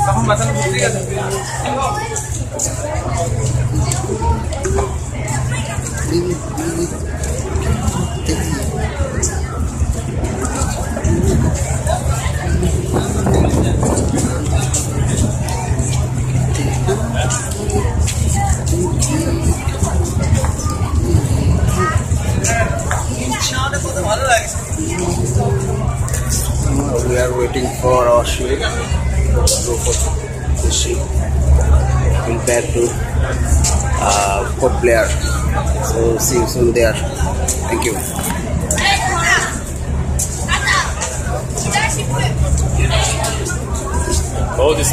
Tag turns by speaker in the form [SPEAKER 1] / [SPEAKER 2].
[SPEAKER 1] Kamu makan bukti kan? Ini. We are waiting for our ship to the ship in back to uh, Port Blair. So see you soon there. Thank you.
[SPEAKER 2] Oh, this.